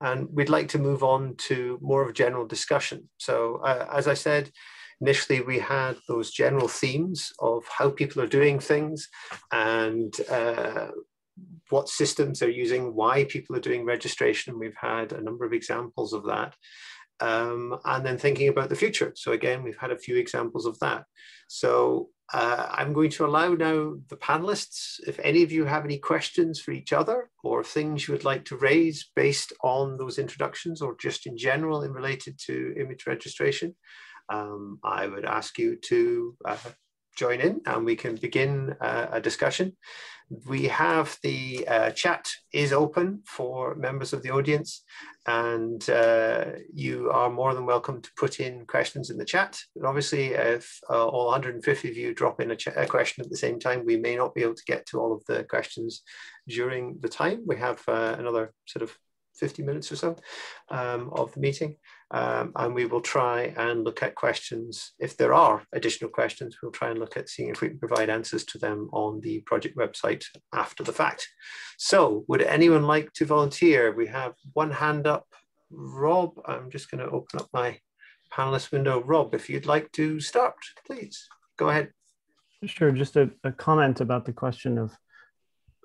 and we'd like to move on to more of a general discussion. So uh, as I said, initially we had those general themes of how people are doing things and uh, what systems they're using, why people are doing registration. We've had a number of examples of that. Um, and then thinking about the future. So again, we've had a few examples of that. So uh, I'm going to allow now the panelists, if any of you have any questions for each other or things you would like to raise based on those introductions or just in general in related to image registration, um, I would ask you to uh, join in and we can begin uh, a discussion. We have the uh, chat is open for members of the audience and uh, you are more than welcome to put in questions in the chat. But obviously, if uh, all 150 of you drop in a, a, question at the same time, we may not be able to get to all of the questions during the time. We have uh, another sort of 50 minutes or so um, of the meeting. Um, and we will try and look at questions. If there are additional questions, we'll try and look at seeing if we can provide answers to them on the project website after the fact. So would anyone like to volunteer? We have one hand up. Rob, I'm just going to open up my panelist window. Rob, if you'd like to start, please go ahead. Sure, just a, a comment about the question of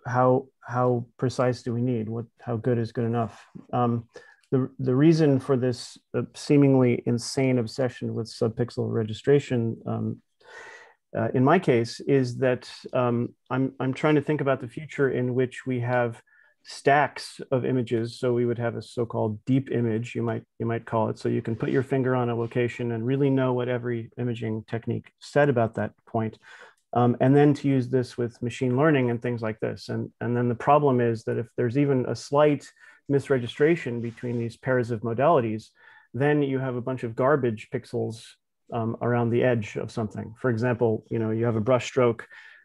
how how precise do we need? What how good is good enough? Um, the the reason for this uh, seemingly insane obsession with subpixel registration, um, uh, in my case, is that um, I'm I'm trying to think about the future in which we have stacks of images. So we would have a so-called deep image, you might you might call it. So you can put your finger on a location and really know what every imaging technique said about that point. Um, and then to use this with machine learning and things like this. And, and then the problem is that if there's even a slight misregistration between these pairs of modalities, then you have a bunch of garbage pixels um, around the edge of something. For example, you know, you have a brushstroke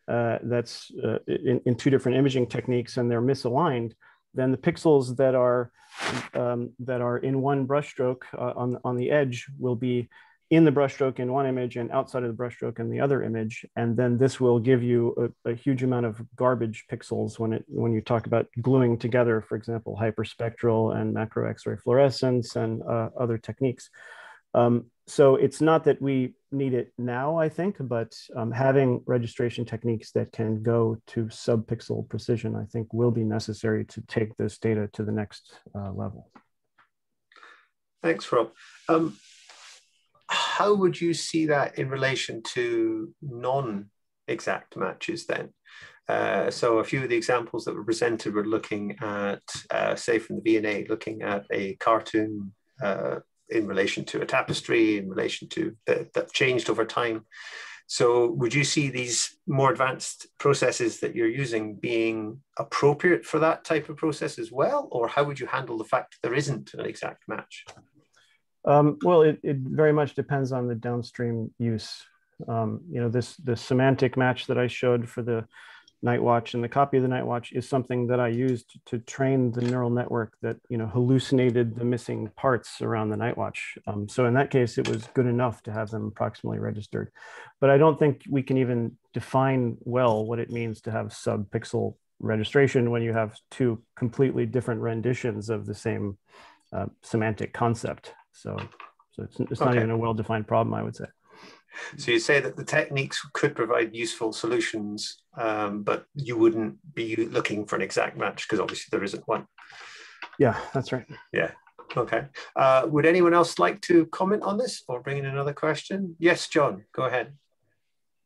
uh, that's uh, in, in, two different imaging techniques and they're misaligned, then the pixels that are um, that are in one brushstroke uh, on, on the edge will be in the brushstroke in one image and outside of the brushstroke in the other image. And then this will give you a, a, huge amount of garbage pixels when it when you talk about gluing together, for example, hyperspectral and macro X-ray fluorescence and uh, other techniques. Um, so it's not that we need it now, I think, but um, having registration techniques that can go to subpixel precision, I think will be necessary to take this data to the next uh, level. Thanks, Rob. Um, how would you see that in relation to non-exact matches then? Uh, so a few of the examples that were presented were looking at, uh, say from the V&A, looking at a cartoon uh, in relation to a tapestry, in relation to that, that changed over time. So would you see these more advanced processes that you're using being appropriate for that type of process as well? Or how would you handle the fact that there isn't an exact match? Um, well, it, it very much depends on the downstream use. Um, you know, this the semantic match that I showed for the night watch and the copy of the night watch is something that I used to train the neural network that you know hallucinated the missing parts around the night watch. Um, so in that case, it was good enough to have them approximately registered. But I don't think we can even define well what it means to have sub-pixel registration when you have two completely different renditions of the same uh, semantic concept. So, so it's, it's not okay. even a well-defined problem, I would say. So you say that the techniques could provide useful solutions, um, but you wouldn't be looking for an exact match because obviously there isn't one. Yeah, that's right. Yeah. Okay. Uh, would anyone else like to comment on this or bring in another question? Yes, John, go ahead.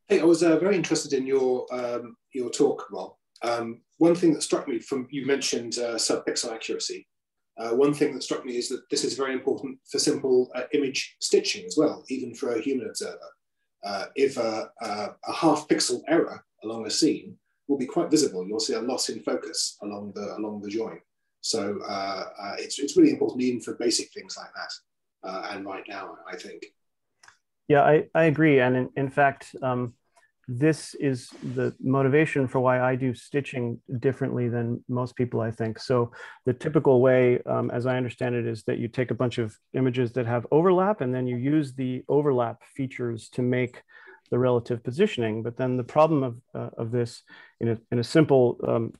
Hey, I was uh, very interested in your um, your talk, Rob. Um, one thing that struck me from you mentioned uh, subpixel accuracy, uh, one thing that struck me is that this is very important for simple uh, image stitching as well, even for a human observer. Uh, if a, a, a, half pixel error along a scene will be quite visible, you'll see a loss in focus along the, along the join. So uh, uh, it's, it's really important even for basic things like that. Uh, and right now, I think. Yeah, I, I agree. And in, in fact, um, this is the motivation for why I do stitching differently than most people, I think. So the typical way, um, as I understand it, is that you take a bunch of images that have overlap and then you use the overlap features to make the relative positioning. But then the problem of, uh, of this in a, in a simple, um,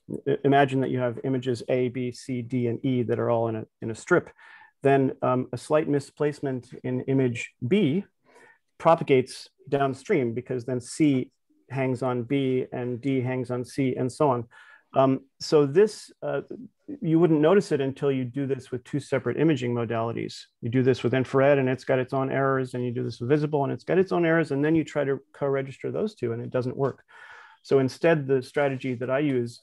imagine that you have images A, B, C, D, and E that are all in a, in a strip. Then um, a slight misplacement in image B propagates downstream because then C hangs on B and D hangs on C and so on. Um, so this, uh, you wouldn't notice it until you do this with two separate imaging modalities. You do this with infrared and it's got its own errors and you do this with visible and it's got its own errors and then you try to co-register those two and it doesn't work. So instead the strategy that I use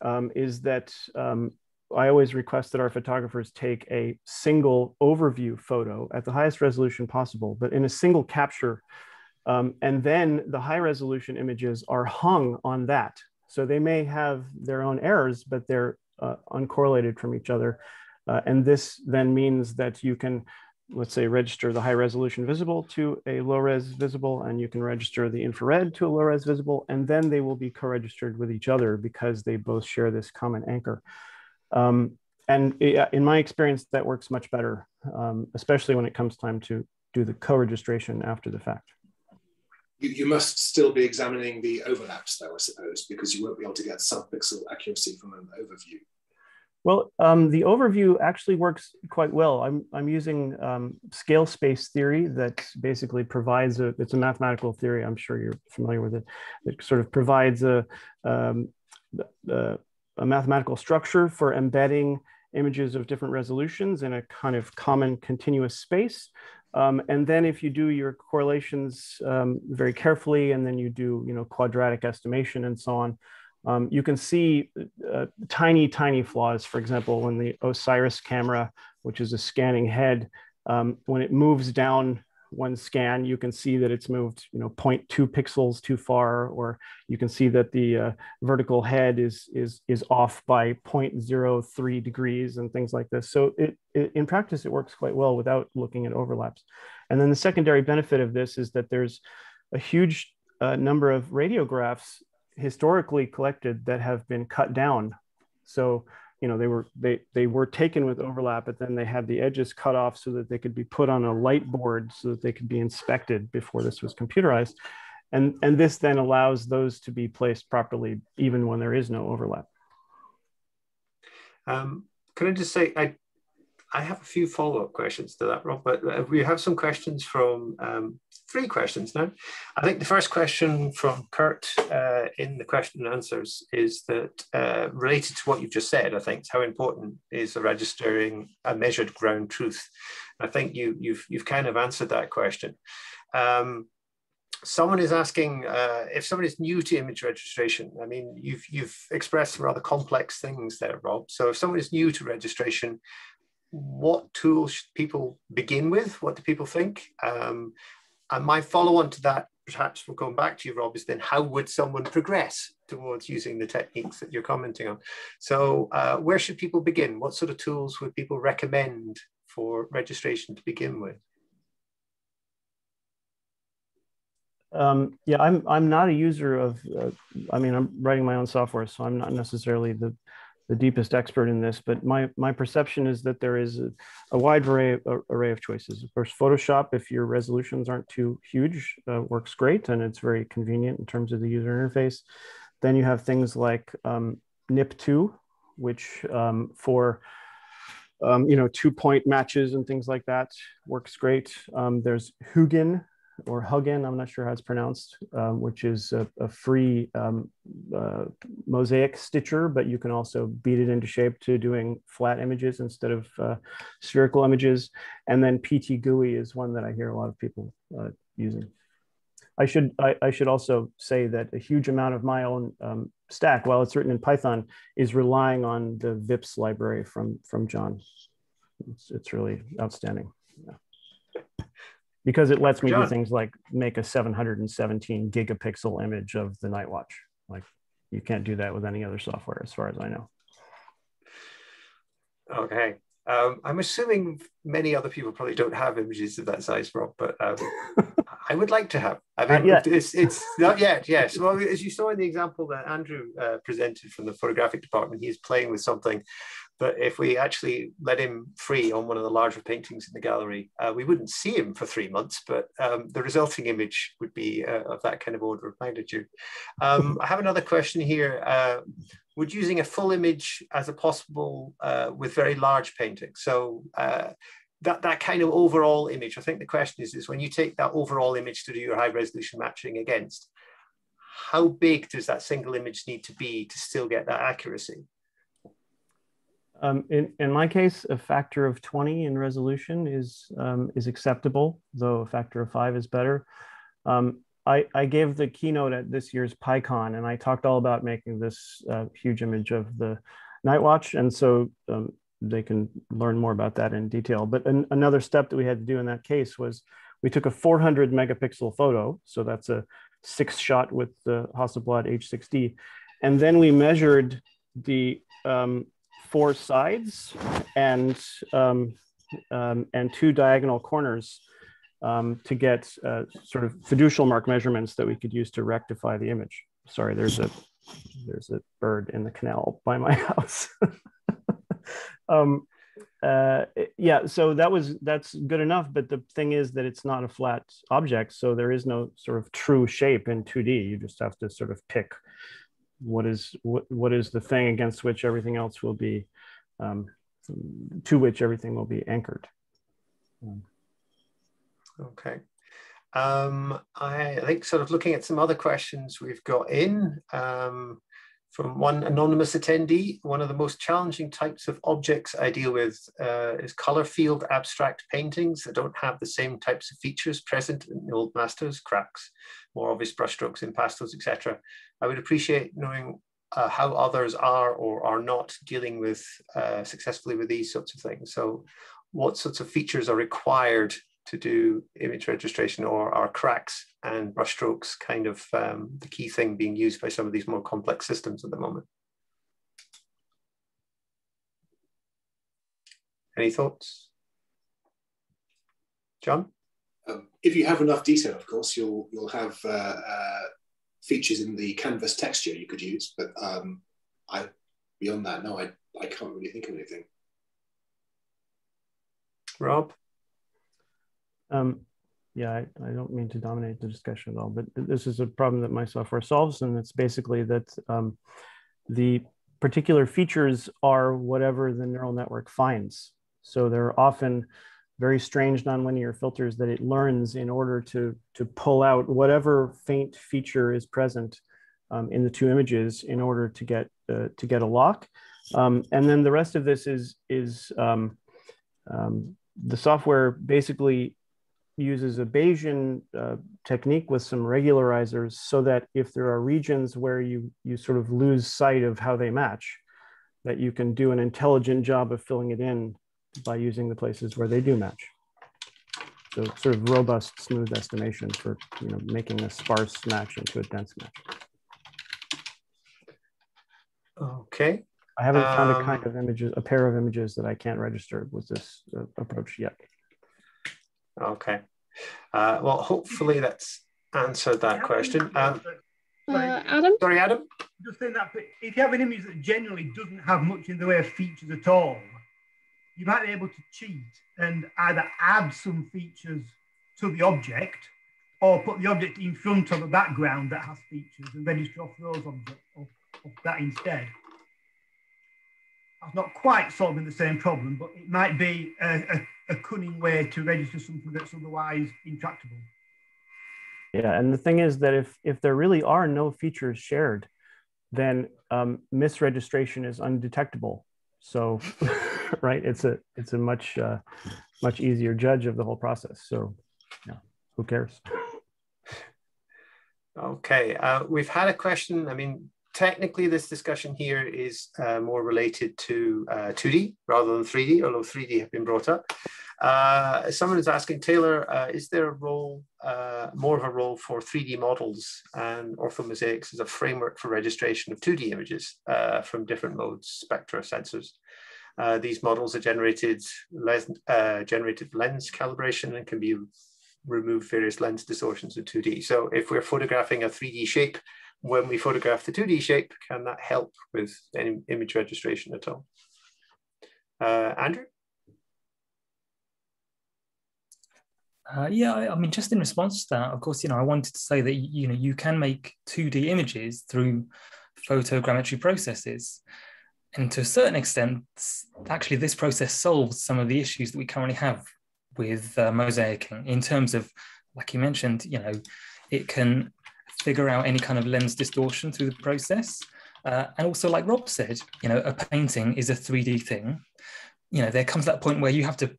um, is that um, I always request that our photographers take a single overview photo at the highest resolution possible, but in a single capture. Um, and then the high resolution images are hung on that. So they may have their own errors, but they're uh, uncorrelated from each other. Uh, and this then means that you can, let's say, register the high resolution visible to a low res visible, and you can register the infrared to a low res visible, and then they will be co-registered with each other because they both share this common anchor. Um, and in my experience, that works much better, um, especially when it comes time to do the co-registration after the fact you, you must still be examining the overlaps though, I suppose, because you won't be able to get sub-pixel accuracy from an overview. Well, um, the overview actually works quite well. I'm, I'm using um, scale space theory that basically provides a, it's a mathematical theory, I'm sure you're familiar with it, It sort of provides a, um, a, a mathematical structure for embedding images of different resolutions in a kind of common continuous space um, and then if you do your correlations um, very carefully, and then you do, you know, quadratic estimation and so on, um, you can see uh, tiny, tiny flaws. For example, when the OSIRIS camera, which is a scanning head, um, when it moves down one scan, you can see that it's moved, you know, 0.2 pixels too far, or you can see that the uh, vertical head is is is off by 0.03 degrees and things like this. So it, it, in practice, it works quite well without looking at overlaps. And then the secondary benefit of this is that there's a huge uh, number of radiographs historically collected that have been cut down. So you know they were they they were taken with overlap but then they had the edges cut off so that they could be put on a light board so that they could be inspected before this was computerized. And and this then allows those to be placed properly even when there is no overlap. Um, can i just say i I have a few follow-up questions to that, Rob, but uh, we have some questions from um, three questions now. I think the first question from Kurt uh, in the question and answers is that uh, related to what you've just said, I think, how important is registering a measured ground truth? I think you, you've, you've kind of answered that question. Um, someone is asking uh, if someone is new to image registration. I mean, you've you've expressed some rather complex things there, Rob. So if someone is new to registration, what tools should people begin with? What do people think? Um, and my follow on to that, perhaps we're going back to you, Rob, is then how would someone progress towards using the techniques that you're commenting on? So, uh, where should people begin? What sort of tools would people recommend for registration to begin with? Um, yeah, I'm I'm not a user of. Uh, I mean, I'm writing my own software, so I'm not necessarily the the deepest expert in this, but my, my perception is that there is a, a wide array, a, array of choices. Of course, Photoshop, if your resolutions aren't too huge, uh, works great and it's very convenient in terms of the user interface. Then you have things like um, NIP2, which um, for um, you know two point matches and things like that works great. Um, there's Hugin, or Huggin, I'm not sure how it's pronounced, um, which is a, a free um, uh, mosaic stitcher, but you can also beat it into shape to doing flat images instead of uh, spherical images. And then PT GUI is one that I hear a lot of people uh, using. I should I, I, should also say that a huge amount of my own um, stack, while it's written in Python, is relying on the VIPS library from from John. It's, it's really outstanding. Yeah because it lets me John. do things like make a 717 gigapixel image of the night watch. Like you can't do that with any other software as far as i know. Okay. Um, i'm assuming many other people probably don't have images of that size rob but um, i would like to have. I mean it's, it's not yet yes. Well as you saw in the example that andrew uh, presented from the photographic department he's playing with something that if we actually let him free on one of the larger paintings in the gallery, uh, we wouldn't see him for three months, but um, the resulting image would be uh, of that kind of order of magnitude. Um, I have another question here. Uh, would using a full image as a possible uh, with very large paintings? So uh, that, that kind of overall image, I think the question is, is when you take that overall image to do your high resolution matching against, how big does that single image need to be to still get that accuracy? Um, in, in my case, a factor of 20 in resolution is, um, is acceptable, though a factor of five is better. Um, I, I gave the keynote at this year's PyCon, and I talked all about making this uh, huge image of the Night Watch. And so um, they can learn more about that in detail. But an, another step that we had to do in that case was we took a 400 megapixel photo. So that's a six shot with the Hasselblad H6D. And then we measured the um, four sides and, um, um, and two diagonal corners um, to get uh, sort of fiducial mark measurements that we could use to rectify the image. Sorry, there's a, there's a bird in the canal by my house. um, uh, yeah, so that was that's good enough. But the thing is that it's not a flat object, so there is no sort of true shape in 2D. You just have to sort of pick what is what what is the thing against which everything else will be, um, to which everything will be anchored. Um, okay. Um, I, I, think sort of looking at some other questions we've got in. Um, from one anonymous attendee, one of the most challenging types of objects I deal with uh, is color field abstract paintings that don't have the same types of features present in the old masters, cracks, more obvious brushstrokes in pastels, etc. I would appreciate knowing uh, how others are or are not dealing with uh, successfully with these sorts of things. So what sorts of features are required to do image registration or are cracks and brushstrokes kind of um, the key thing being used by some of these more complex systems at the moment. Any thoughts? John? Um, if you have enough detail, of course, you'll you'll have uh, uh, features in the canvas texture you could use. But um, I beyond that, no, I, I can't really think of anything. Rob? Um, yeah, I, I, don't mean to dominate the discussion at all, but this is a problem that my software solves, and it's basically that um, the particular features are whatever the neural network finds. So there are often very strange nonlinear filters that it learns in order to, to pull out whatever faint feature is present um, in the two images in order to get, uh, to get a lock. Um, and then the rest of this is, is um, um the software basically uses a Bayesian uh, technique with some regularizers so that if there are regions where you, you sort of lose sight of how they match, that you can do an intelligent job of filling it in by using the places where they do match. So sort of robust, smooth estimation for you know making a sparse match into a dense match. Okay. I haven't um, found a kind um, of images, a pair of images that I can't register with this uh, approach yet. Okay. Uh, well, hopefully that's answered that question. Um, uh, Adam? Sorry, Adam? Just saying that if you have an image that generally doesn't have much in the way of features at all, you might be able to cheat and either add some features to the object or put the object in front of a background that has features and register off those objects, off, off that instead. That's not quite solving the same problem, but it might be a, a a cunning way to register something that's otherwise intractable. Yeah, and the thing is that if if there really are no features shared, then um, misregistration is undetectable. So, right, it's a it's a much uh, much easier judge of the whole process. So, yeah, who cares? Okay, uh, we've had a question. I mean, technically this discussion here is uh, more related to uh, 2D rather than 3D, although 3D have been brought up. Uh, someone is asking, Taylor, uh, is there a role, uh, more of a role for 3D models and orthomosaics as a framework for registration of 2D images uh, from different modes, spectra, sensors? these models are generated, lens, generated lens calibration and can be remove various lens distortions in 2D. So if we're photographing a 3D shape, when we photograph the 2D shape, can that help with any image registration at all? Uh, Andrew? Uh, yeah, I, I, mean, just in response to that, of course, you know, I wanted to say that you know you can make 2D images through photogrammetry processes, and to a certain extent, actually, this process solves some of the issues that we currently have with uh, mosaicing in terms of, like you mentioned, you know, it can figure out any kind of lens distortion through the process, uh, and also, like Rob said, you know, a painting is a 3D thing. You know, there comes that point where you have to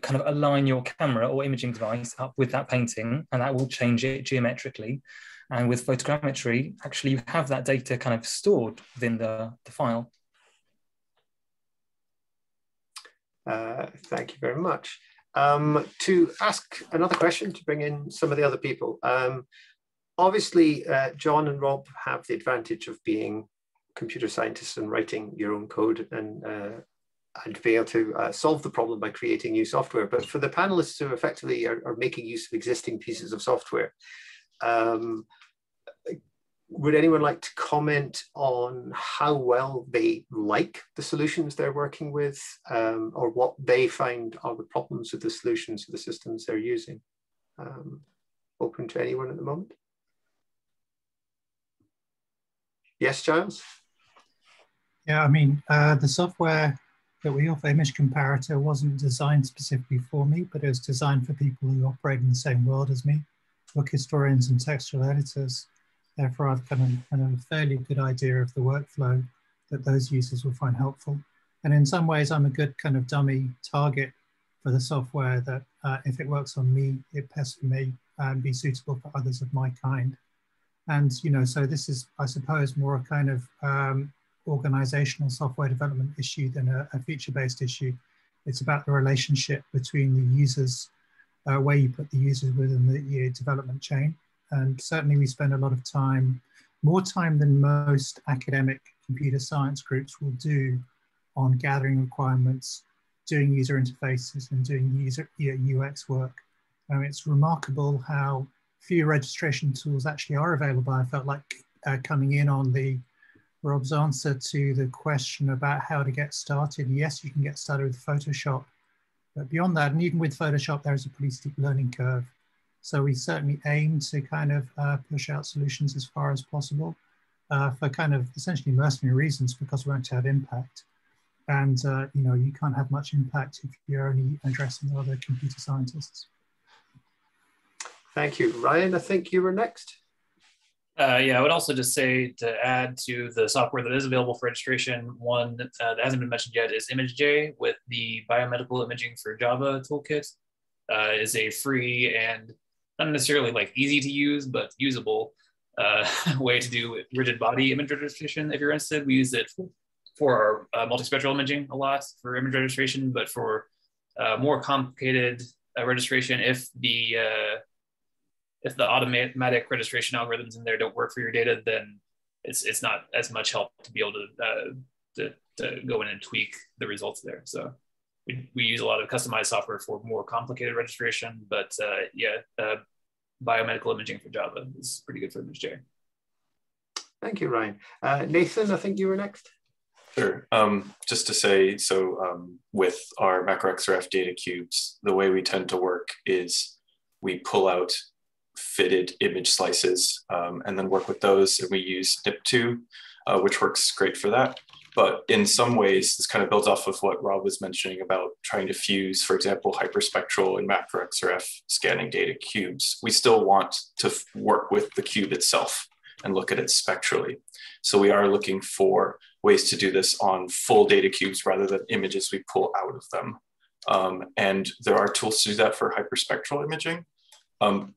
kind of align your camera or imaging device up with that painting, and that will change it geometrically. And with photogrammetry, actually, you have that data kind of stored within the, the file. Uh, thank you very much. Um, to ask another question, to bring in some of the other people. Um, obviously, uh, John and Rob have the advantage of being computer scientists and writing your own code and uh, and able to uh, solve the problem by creating new software. But for the panelists who effectively are, are making use of existing pieces of software, um, would anyone like to comment on how well they like the solutions they're working with um, or what they find are the problems with the solutions of the systems they're using? Um, open to anyone at the moment? Yes, Giles? Yeah, I mean, uh, the software that we offer image comparator wasn't designed specifically for me, but it was designed for people who operate in the same world as me, book historians and textual editors. Therefore, I've kind of, kind of a fairly good idea of the workflow that those users will find helpful. And in some ways, I'm a good kind of dummy target for the software that uh, if it works on me, it best may um, be suitable for others of my kind. And, you know, so this is, I suppose, more a kind of um, organizational software development issue than a, a feature-based issue. It's about the relationship between the users, uh, where you put the users within the development chain. And certainly we spend a lot of time, more time than most academic computer science groups will do on gathering requirements, doing user interfaces and doing user UX work. Um, it's remarkable how few registration tools actually are available. I felt like uh, coming in on the Rob's answer to the question about how to get started. Yes, you can get started with Photoshop, but beyond that, and even with Photoshop, there is a pretty steep learning curve. So we certainly aim to kind of uh, push out solutions as far as possible uh, for kind of essentially mercenary reasons because we want to have impact. And uh, you know, you can't have much impact if you're only addressing other computer scientists. Thank you. Ryan, I think you were next. Uh, yeah, I would also just say to add to the software that is available for registration, one uh, that hasn't been mentioned yet is ImageJ with the biomedical imaging for Java toolkit. Uh, is a free and not necessarily like easy to use, but usable uh, way to do rigid body image registration. If you're interested, we use it for our uh, multispectral imaging a lot for image registration, but for uh, more complicated registration, if the if the automatic registration algorithms in there don't work for your data, then it's it's not as much help to be able to uh, to, to go in and tweak the results there. So we, we use a lot of customized software for more complicated registration, but uh, yeah, uh, biomedical imaging for Java is pretty good for ImageJ. Thank you, Ryan. Uh, Nathan, I think you were next. Sure. Um, just to say, so um, with our MacroXRF data cubes, the way we tend to work is we pull out fitted image slices um, and then work with those. And we use NIP2, uh, which works great for that. But in some ways, this kind of builds off of what Rob was mentioning about trying to fuse, for example, hyperspectral and macroXRF scanning data cubes. We still want to work with the cube itself and look at it spectrally. So we are looking for ways to do this on full data cubes rather than images we pull out of them. Um, and there are tools to do that for hyperspectral imaging. Um,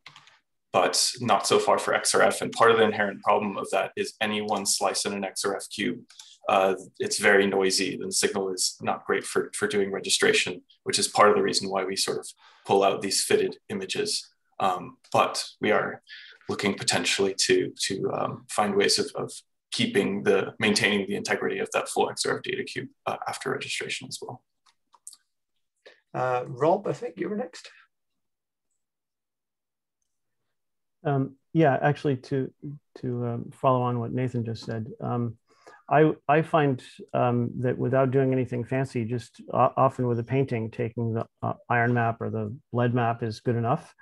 but not so far for XRF. And part of the inherent problem of that is any one slice in an XRF cube, uh, it's very noisy. The signal is not great for, for doing registration, which is part of the reason why we sort of pull out these fitted images. Um, but we are looking potentially to, to um, find ways of, of keeping the, maintaining the integrity of that full XRF data cube uh, after registration as well. Uh, Rob, I think you were next. Um, yeah, actually, to to um, follow on what Nathan just said, um, I, I find um, that without doing anything fancy, just uh, often with a painting, taking the uh, iron map or the lead map is good enough.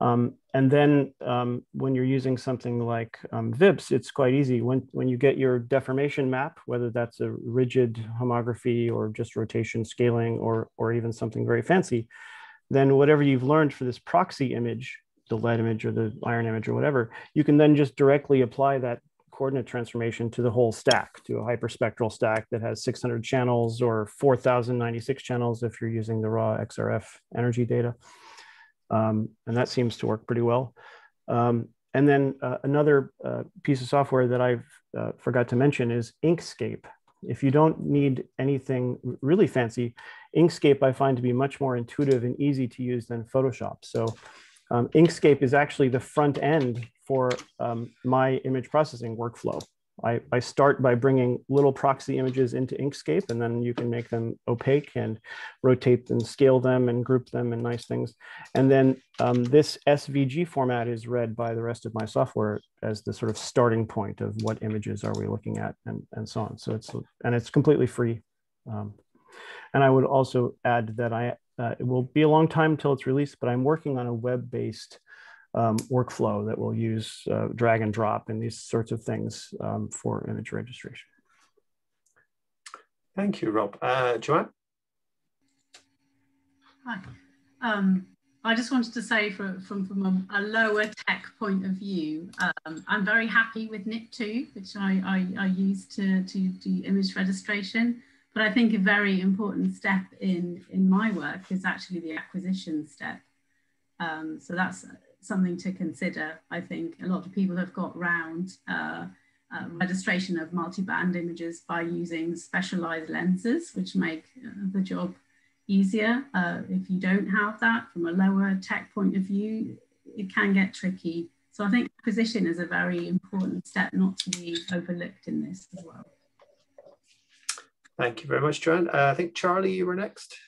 Um, and then um, when you're using something like VIPS, it's quite easy. When, when you get your deformation map, whether that's a rigid homography or just rotation scaling or, or even something very fancy, then whatever you've learned for this proxy image, the lead image or the iron image or whatever, you can then just directly apply that coordinate transformation to the whole stack, to a hyperspectral stack that has 600 channels or 4096 channels if you're using the raw XRF energy data. Um, and that seems to work pretty well. Um, and then uh, another uh, piece of software that I've uh, forgot to mention is Inkscape. If you don't need anything really fancy, Inkscape I find to be much more intuitive and easy to use than Photoshop. So um, Inkscape is actually the front end for um, my image processing workflow. I, I start by bringing little proxy images into Inkscape, and then you can make them opaque and rotate and scale them and group them and nice things. And then um, this SVG format is read by the rest of my software as the sort of starting point of what images are we looking at and, and so on. So it's, and it's completely free. Um, and I would also add that I, uh, it will be a long time until it's released, but I'm working on a web-based um, workflow that will use uh, drag and drop and these sorts of things um, for image registration. Thank you, Rob. Uh, Joanne? Hi. Um, I just wanted to say from, from, from a, a lower tech point of view, um, I'm very happy with NIP2, which I, I, I use to, to do image registration. But I think a very important step in, in my work is actually the acquisition step. Um, so that's something to consider. I think a lot of people have got round uh, uh, registration of multi-band images by using specialized lenses, which make uh, the job easier. Uh, if you don't have that from a lower tech point of view, it can get tricky. So I think acquisition is a very important step not to be overlooked in this as well. Thank you very much, Joanne. Uh, I think Charlie, you were next.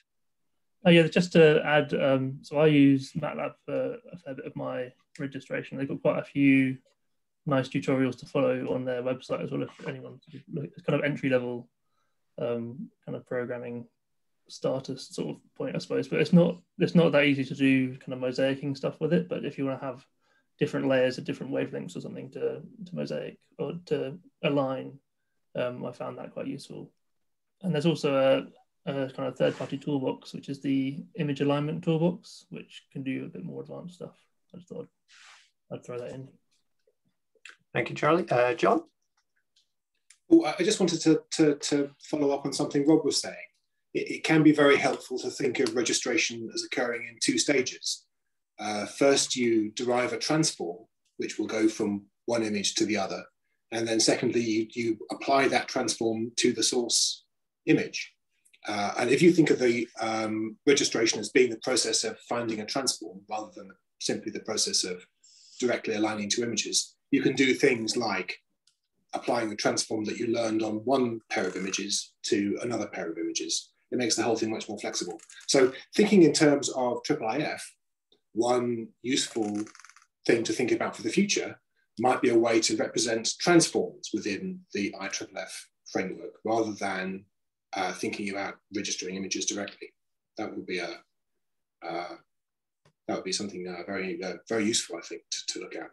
Oh yeah, just to add, um, so I use MATLAB for a fair bit of my registration. They've got quite a few nice tutorials to follow on their website as well. If anyone, it's kind of entry level um, kind of programming starter sort of point, I suppose. But it's not it's not that easy to do kind of mosaicing stuff with it. But if you want to have different layers of different wavelengths or something to to mosaic or to align, um, I found that quite useful. And there's also a a kind of third party toolbox, which is the image alignment toolbox, which can do a bit more advanced stuff. I just thought I'd throw that in. Thank you, Charlie. Uh, John? Well, I just wanted to, to, to, follow up on something Rob was saying. It, it, can be very helpful to think of registration as occurring in two stages. Uh, first, you derive a transform, which will go from one image to the other. And then secondly, you, you apply that transform to the source image. Uh, and if you think of the um, registration as being the process of finding a transform rather than simply the process of directly aligning two images, you can do things like applying the transform that you learned on one pair of images to another pair of images. It makes the whole thing much more flexible. So thinking in terms of IIIF, one useful thing to think about for the future might be a way to represent transforms within the IIIF framework rather than uh, thinking about registering images directly. That would be a uh, that would be something uh, very uh, very useful, I think, to, to, look at.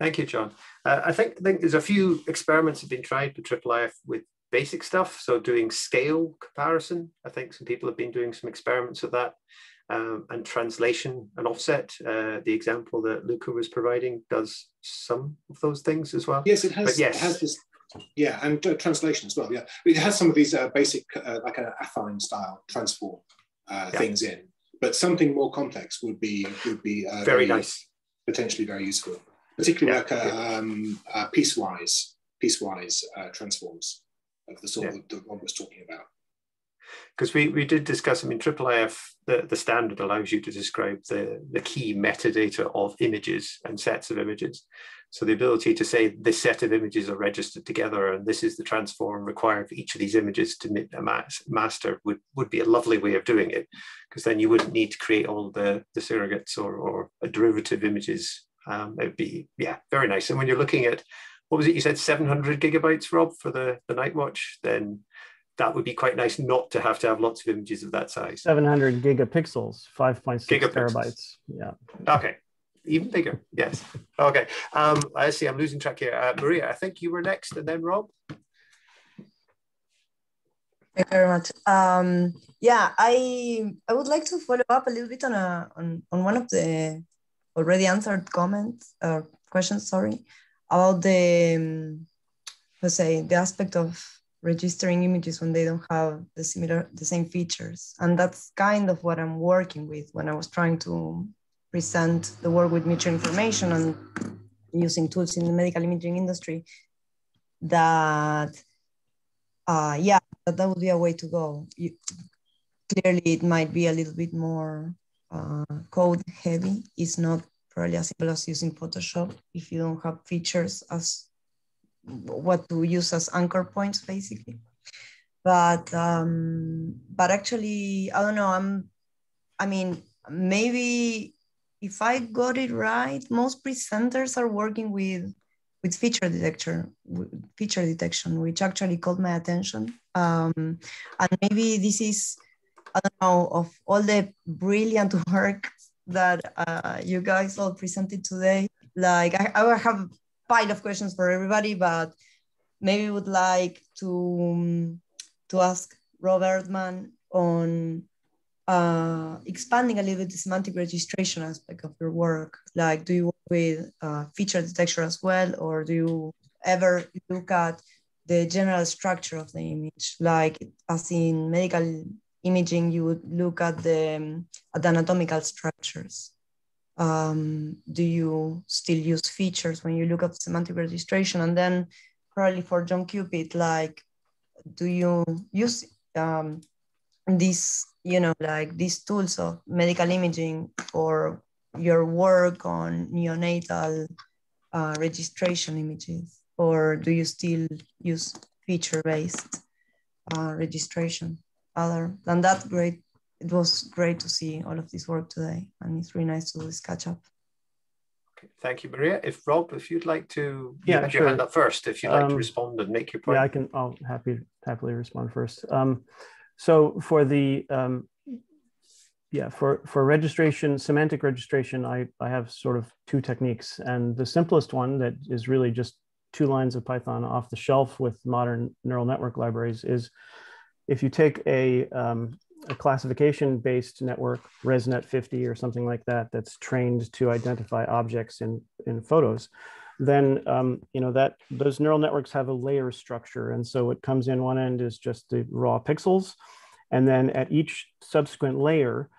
Thank you, John. Uh, I think I think there's a few experiments have been tried with IIIF with basic stuff. So doing scale comparison, I think some people have been doing some experiments with that. Um, and translation and offset. Uh, the example that Luca was providing does some of those things as well. Yes, it has. But yes. It has this yeah, and uh, translation as well. Yeah, it has some of these uh, basic, uh, like an affine style transform uh, yeah. things in, but something more complex would be would be uh, very, very, nice, potentially very useful, particularly yeah. like uh, um, piecewise piecewise transforms of the sort yeah. that Rob was talking about because we, we did discuss, I mean, IIIF, the, the standard allows you to describe the, the key metadata of images and sets of images. So the ability to say this set of images are registered together and this is the transform required for each of these images to master would, would be a lovely way of doing it. Because then you wouldn't need to create all the, the surrogates or, or derivative images. Um, it would be, yeah, very nice. And when you're looking at what was it you said 700 gigabytes rob for the the night watch then that would be quite nice not to have to have lots of images of that size. 700 gigapixels 5.6 terabytes yeah. Okay even bigger yes okay um i see i'm losing track here uh, maria i think you were next and then rob Thank you very much. Um, yeah, I I would like to follow up a little bit on a on, on one of the already answered comments or uh, questions. Sorry, about the um, let's say the aspect of registering images when they don't have the similar the same features, and that's kind of what I'm working with when I was trying to present the work with mutual information and using tools in the medical imaging industry. That uh, yeah, that, that would be a way to go. You, clearly, it might be a little bit more uh, code heavy. It's not probably as simple as using Photoshop if you don't have features as what to use as anchor points, basically. But um, but actually, I don't know. I'm, I mean, maybe if I got it right, most presenters are working with with feature detection, feature detection, which actually caught my attention. Um, and maybe this is, I don't know, of all the brilliant work that uh, you guys all presented today. Like I, I have a pile of questions for everybody, but maybe would like to um, to ask Rob Erdmann on uh, expanding a little bit the semantic registration aspect of your work. Like, do you work with uh, feature detection as well, or do you ever look at the general structure of the image? Like, as in medical imaging, you would look at the, um, at the anatomical structures. Um, do you still use features when you look at semantic registration? And then probably for John Cupitt, like, do you use um, these you know, like these tools of medical imaging for your work on neonatal uh, registration images? Or do you still use feature-based uh, registration? Other than that, great. It was great to see all of this work today, and it's really nice to do this catch up. Okay, thank you, Maria. If Rob, if you'd like to, yeah, you sure. your hand up first. If you'd like um, to respond and make your point. Yeah, I can. I'll happy happily respond first. Um, so for the um, yeah for for registration semantic registration I I have sort of two techniques. And the simplest one that is really just two lines of Python off the shelf with modern neural network libraries is if you take a um, a classification based network ResNet 50 or something like that that's trained to identify objects in in photos then um, you know that those neural networks have a layer structure. And so what comes in one end is just the raw pixels. And then at each subsequent layer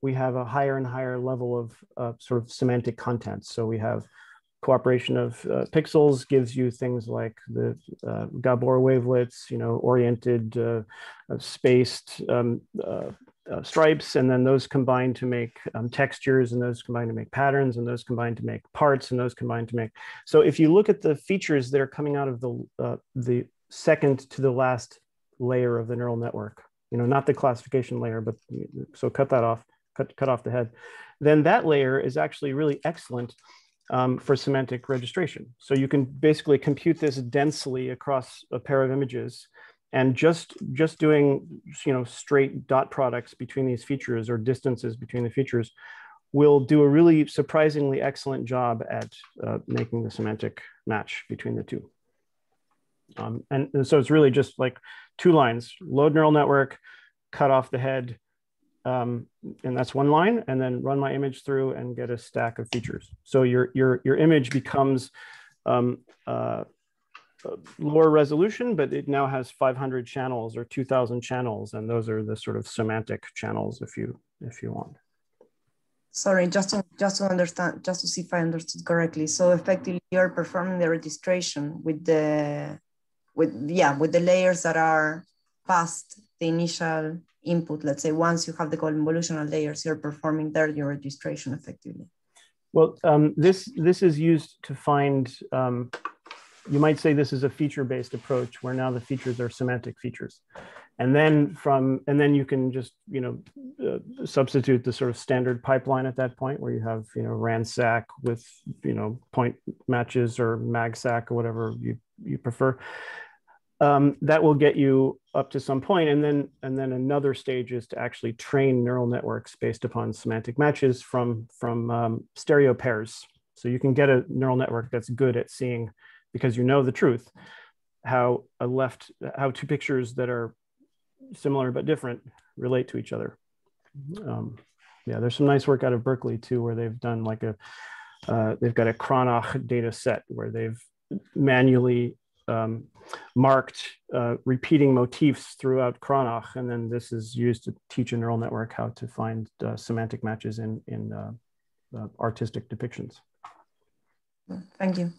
we have a higher and higher level of uh, sort of semantic content. So we have cooperation of uh, pixels gives you things like the uh, Gabor wavelets, you know, oriented, uh, uh, spaced um, uh, uh, stripes, and then those combine to make um, textures, and those combine to make patterns, and those combine to make parts, and those combine to make. So if you look at the features that are coming out of the uh, the second to the last layer of the neural network, you know, not the classification layer, but so cut that off, cut cut off the head, then that layer is actually really excellent. Um, for semantic registration. So you can basically compute this densely across a pair of images and just just doing you know straight dot products between these features or distances between the features will do a really surprisingly excellent job at uh, making the semantic match between the two. Um, and, and, so it's really just like two lines load neural network cut off the head um, and that's one line and then run my image through and get a stack of features. So your your your image becomes um, uh, lower resolution, but it now has 500 channels or 2000 channels. And those are the sort of semantic channels if you, if you want. Sorry, just to, just to understand, just to see if I understood correctly. So effectively you're performing the registration with the, with, yeah, with the layers that are past the initial input. Let's say once you have the convolutional layers, you're performing there your registration effectively. Well, um, this, this is used to find um, you might say this is a feature-based approach where now the features are semantic features. and then from and then you can just you know uh, substitute the sort of standard pipeline at that point where you have you know RANSAC with you know point matches or MAGSAC or whatever you you prefer. Um, that will get you up to some point. And then and then another stage is to actually train neural networks based upon semantic matches from from um, stereo pairs. So you can get a neural network that's good at seeing because you know the truth how a left how two pictures that are similar but different relate to each other. Um, yeah, there's some nice work out of Berkeley too, where they've done like a, uh, they've got a Cranach data set where they've manually um, marked uh, repeating motifs throughout Cranach, and then this is used to teach a neural network how to find uh, semantic matches in, in uh, uh, artistic depictions. Thank you.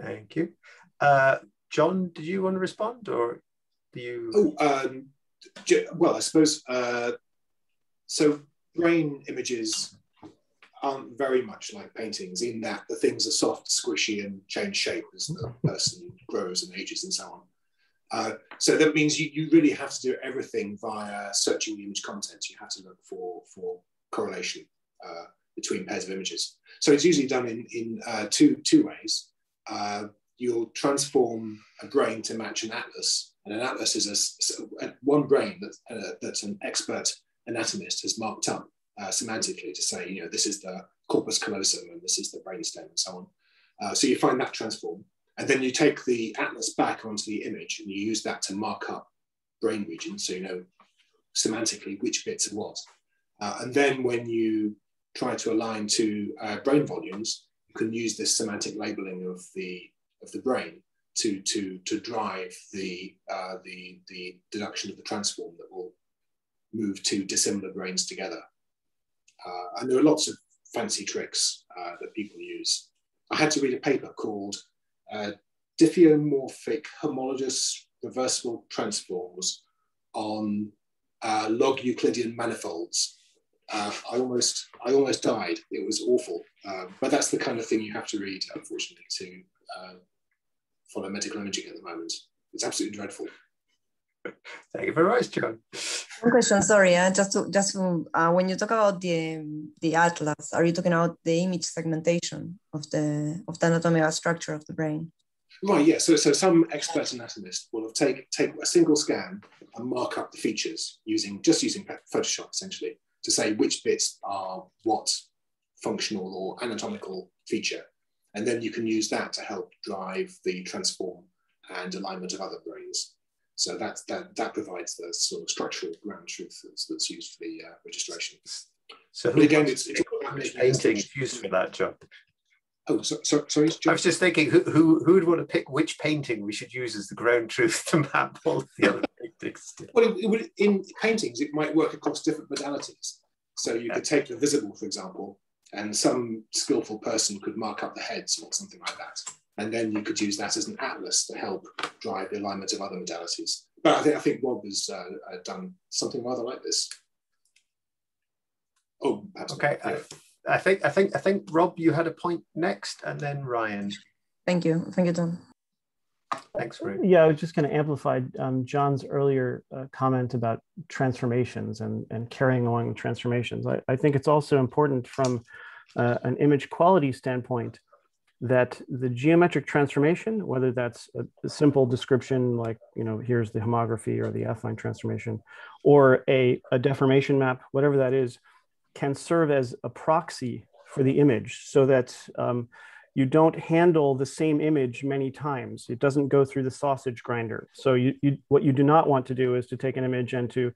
Thank you. Uh, John, did you want to respond or do you? Oh, um, well, I suppose uh, so. Brain images aren't very much like paintings in that the things are soft, squishy, and change shape as the person grows and ages and so on. Uh, so that means you, you really have to do everything via searching the image content. You have to look for, for correlation uh, between pairs of images. So it's usually done in, in uh, two, two ways. Uh, you'll transform a brain to match an atlas and an atlas is a, a one brain that, uh, that an expert anatomist has marked up uh, semantically to say, you know, this is the corpus callosum and this is the brainstem and so on. Uh, so you find that transform, and then you take the atlas back onto the image and you use that to mark up brain regions, so you know semantically which bits are what. Uh, and then when you try to align to uh, brain volumes, can use this semantic labeling of the of the brain to, to, to drive the, uh, the, the deduction of the transform that will move two dissimilar brains together. Uh, and there are lots of fancy tricks uh, that people use. I had to read a paper called uh, Diffeomorphic Homologous Reversible Transforms on uh, log Euclidean manifolds. Uh, I almost I almost died. It was awful, uh, but that's the kind of thing you have to read, unfortunately, to uh, follow medical imaging at the moment. It's absolutely dreadful. Thank you very much, John. One question, sorry, uh, just to, just to, uh, when you talk about the the atlas, are you talking about the image segmentation of the of the anatomical structure of the brain? Right. Yeah. So so some expert anatomist will take take a single scan and mark up the features using just using Photoshop essentially to say which bits are what functional or anatomical feature and then you can use that to help drive the transform and alignment of other brains. So that, that, that provides the sort of structural ground truth that's, that's used for the uh, registration. So again, it's, it's painting used for that, John. Oh, so, so, sorry. I was just thinking, who, who who would want to pick which painting we should use as the ground truth to map all the other paintings? Well, it, it in paintings, it might work across different modalities. So you could take the visible, for example, and some skillful person could mark up the heads or something like that. And then you could use that as an atlas to help drive the alignment of other modalities. But I think, I think Rob has uh, uh done something rather like this. Oh, okay. I, I, think I think I think Rob, you had a point next, and then Ryan. Thank you. Thank you, Tom. Thanks, Ray. Yeah, I was just going to amplify um, John's earlier uh, comment about transformations and, and carrying along transformations. I, I think it's also important from uh, an image quality standpoint that the geometric transformation, whether that's a, a, simple description like, you know, here's the homography or the affine transformation, or a, a deformation map, whatever that is, can serve as a proxy for the image so that um, you don't handle the same image many times. It doesn't go through the sausage grinder. So you, you, what you do not want to do is to take an image and to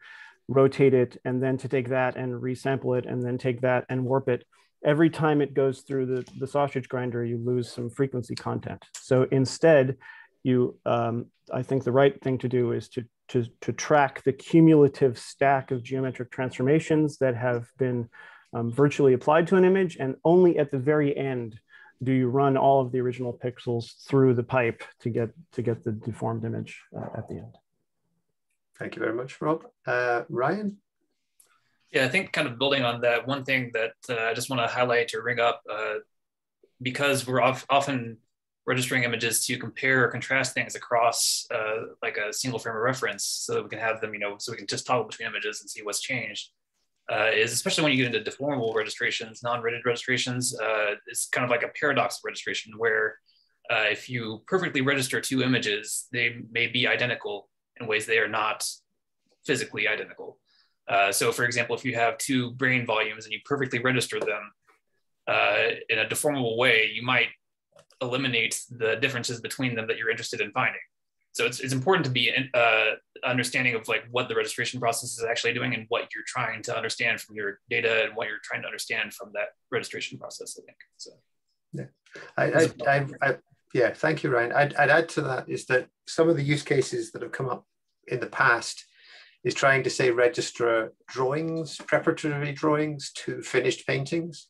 rotate it and then to take that and resample it and then take that and warp it. Every time it goes through the, the sausage grinder, you lose some frequency content. So instead, you, um, I think the right thing to do is to, to, to track the cumulative stack of geometric transformations that have been um, virtually applied to an image and only at the very end do you run all of the original pixels through the pipe to get to get the deformed image uh, at the end. Thank you very much, Rob. Uh, Ryan? Yeah, I think kind of building on that, one thing that uh, I just want to highlight or ring up, uh, because we're often registering images to compare or contrast things across uh, like a single frame of reference so that we can have them, you know, so we can just toggle between images and see what's changed. Uh, is especially when you get into deformable registrations, non-rigid registrations, uh, it's kind of like a paradox of registration where uh, if you perfectly register two images, they may be identical in ways they are not physically identical. Uh, so for example, if you have two brain volumes and you perfectly register them uh, in a deformable way, you might eliminate the differences between them that you're interested in finding. So it's, it's important to be uh, understanding of like what the registration process is actually doing and what you're trying to understand from your data and what you're trying to understand from that registration process, I think. So. Yeah, I, I, I, I yeah, thank you, Ryan. I'd, I'd add to that is that some of the use cases that have come up in the past is trying to say register drawings, preparatory drawings to finished paintings.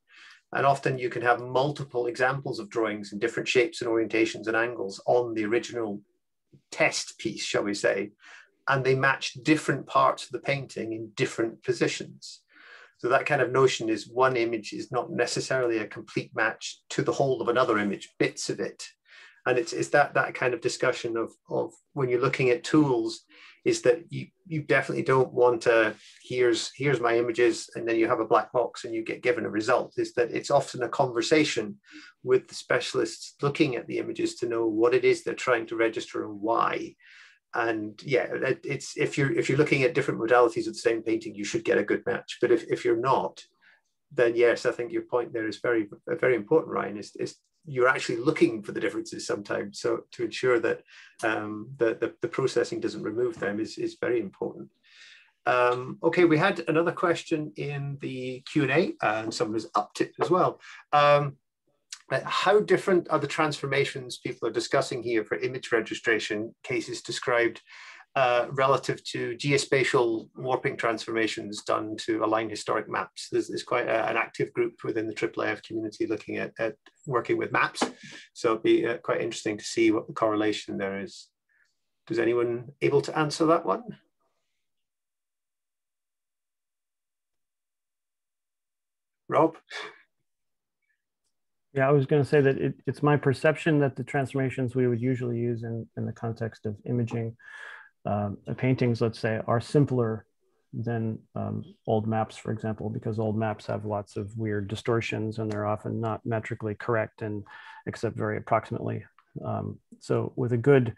And often you can have multiple examples of drawings in different shapes and orientations and angles on the original test piece, shall we say, and they match different parts of the painting in different positions. So that kind of notion is one image is not necessarily a complete match to the whole of another image, bits of it. And it's, it's that, that kind of discussion of, of when you're looking at tools, is that you you definitely don't want to here's here's my images and then you have a black box and you get given a result is that it's often a conversation with the specialists looking at the images to know what it is they're trying to register and why. And yeah it's if you're if you're looking at different modalities of the same painting you should get a good match. But if, if you're not then yes i think your point there is very very important ryan is, is you're actually looking for the differences sometimes. So to ensure that um, the, the, the, processing doesn't remove them is, is very important. Um, okay, we had another question in the Q&A and someone has upped it as well. Um, how different are the transformations people are discussing here for image registration cases described uh, relative to geospatial warping transformations done to align historic maps. There's, there's quite a, an active group within the IIIF community looking at, at working with maps. So it'd be uh, quite interesting to see what the correlation there is. Does anyone able to answer that one? Rob? Yeah, I was going to say that it, it's my perception that the transformations we would usually use in, in the context of imaging um, paintings, let's say, are simpler than um, old maps, for example, because old maps have lots of weird distortions and they're often not metrically correct and except very approximately. Um, so with a good,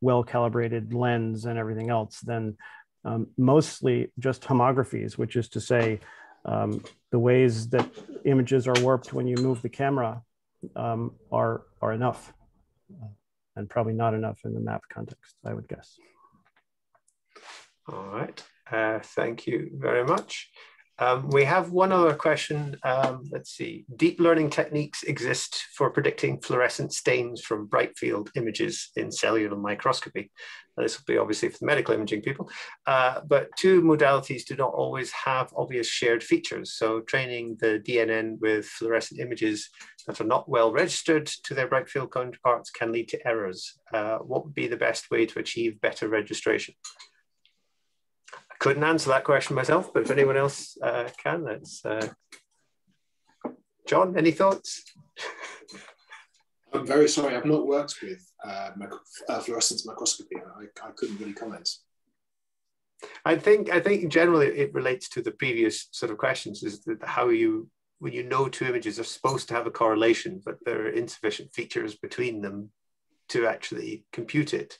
well-calibrated lens and everything else, then um, mostly just homographies, which is to say um, the ways that images are warped when you move the camera are, are enough and probably not enough in the map context, I would guess. All right, uh, thank you very much. Um, we have one other question. Um, let's see. Deep learning techniques exist for predicting fluorescent stains from bright field images in cellular microscopy. Now, this will be obviously for the medical imaging people, uh, but two modalities do not always have obvious shared features. So training the DNN with fluorescent images that are not well registered to their bright field counterparts can lead to errors. Uh, what would be the best way to achieve better registration? Couldn't answer that question myself, but if anyone else uh, can, that's uh... John. Any thoughts? I'm very sorry. I've not worked with uh, uh, fluorescence microscopy. I, I couldn't really comment. I think I think generally it relates to the previous sort of questions. Is that how you when you know two images are supposed to have a correlation, but there are insufficient features between them to actually compute it.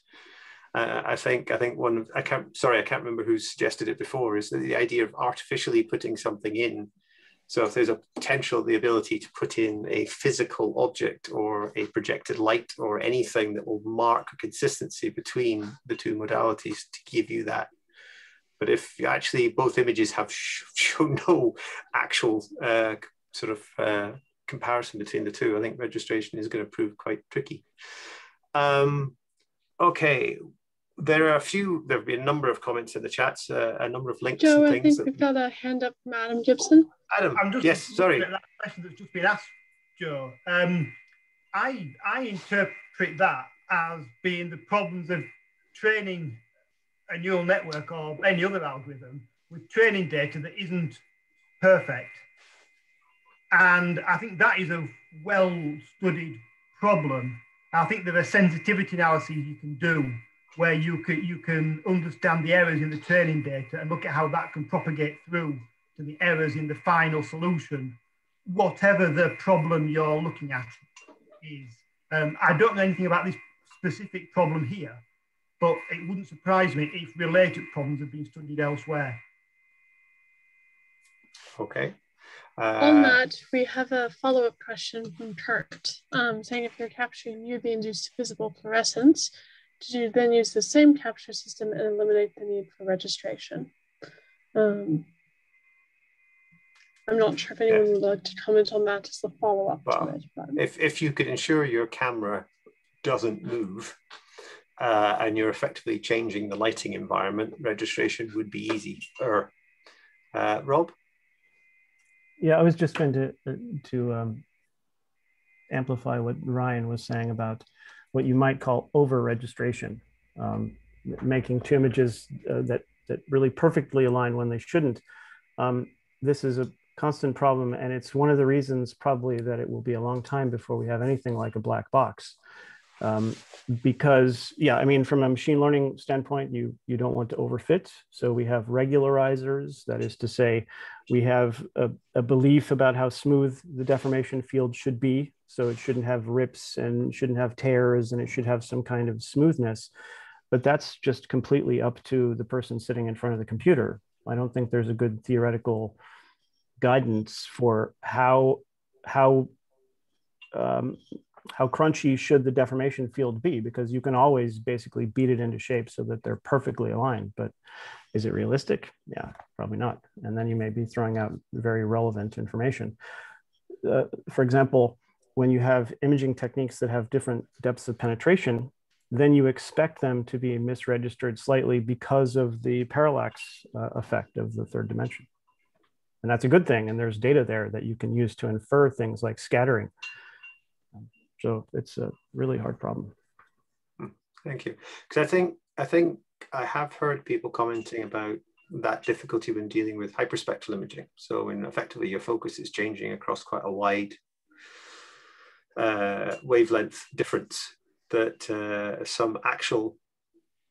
Uh, I think I think one I can't sorry I can't remember who suggested it before is the idea of artificially putting something in. So if there's a potential the ability to put in a physical object or a projected light or anything that will mark a consistency between the two modalities to give you that. But if actually both images have shown no actual uh, sort of uh, comparison between the two, I think registration is going to prove quite tricky. Um, okay, there are a few, there have been a number of comments in the chats, uh, a number of links Joe, and things. I think that... we've got a hand up from Adam Gibson. Adam, I'm just yes, sorry. That question that's just been asked, Joe. Um, I, I interpret that as being the problems of training a neural network or any other algorithm with training data that isn't perfect. And I think that is a well studied problem I think there are sensitivity analyses you can do where you can you can understand the errors in the training data and look at how that can propagate through to the errors in the final solution, whatever the problem you're looking at is. Um, I don't know anything about this specific problem here, but it wouldn't surprise me if related problems have been studied elsewhere. Okay. Uh, On that, we have a follow-up question from Kurt, um, saying if you're capturing UV-induced visible fluorescence, did you then use the same capture system and eliminate the need for registration? Um, I'm not sure if anyone would like to comment on that as a follow-up well, to it. But. If, if you could ensure your camera doesn't move uh, and you're effectively changing the lighting environment, registration would be easy. Or, uh, Rob? Yeah, I was just trying to uh, to um, amplify what Ryan was saying about what you might call over registration, um, making two images uh, that that really perfectly align when they shouldn't. Um, this is a constant problem, and it's one of the reasons probably that it will be a long time before we have anything like a black box. Um, because yeah, I mean, from a machine learning standpoint, you you don't want to overfit. So we have regularizers. That is to say, we have a, a belief about how smooth the deformation field should be. So it shouldn't have rips and shouldn't have tears, and it should have some kind of smoothness. But that's just completely up to the person sitting in front of the computer. I don't think there's a good theoretical guidance for how how um, how crunchy should the deformation field be because you can always basically beat it into shape so that they're perfectly aligned but is it realistic yeah probably not and then you may be throwing out very relevant information uh, for example when you have imaging techniques that have different depths of penetration then you expect them to be misregistered slightly because of the parallax uh, effect of the third dimension and that's a good thing and there's data there that you can use to infer things like scattering so it's a really hard problem. Hmm, thank you. Because I think I think I have heard people commenting about that difficulty when dealing with hyperspectral imaging. So when effectively your focus is changing across quite a wide uh, wavelength difference, that uh, some actual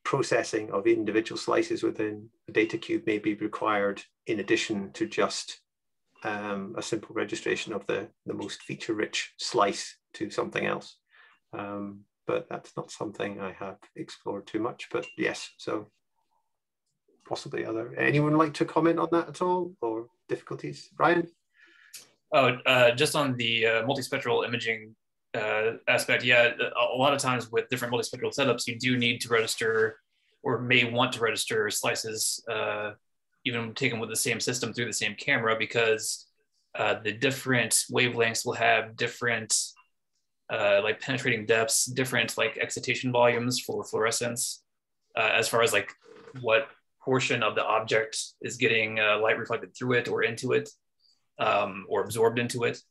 processing of individual slices within a data cube may be required in addition to just um, a simple registration of the, the most feature rich slice to something else. Um, but that's not something I have explored too much. But yes, so possibly other. Anyone like to comment on that at all or difficulties? Ryan? Oh, uh, just on the uh, multispectral imaging uh, aspect, yeah, a lot of times with different multispectral setups, you do need to register or may want to register slices, uh, even taken with the same system through the same camera, because uh, the different wavelengths will have different uh, like penetrating depths, different like excitation volumes for fluorescence, as far as like what portion of the object is getting light reflected through it or into it um, or absorbed into it.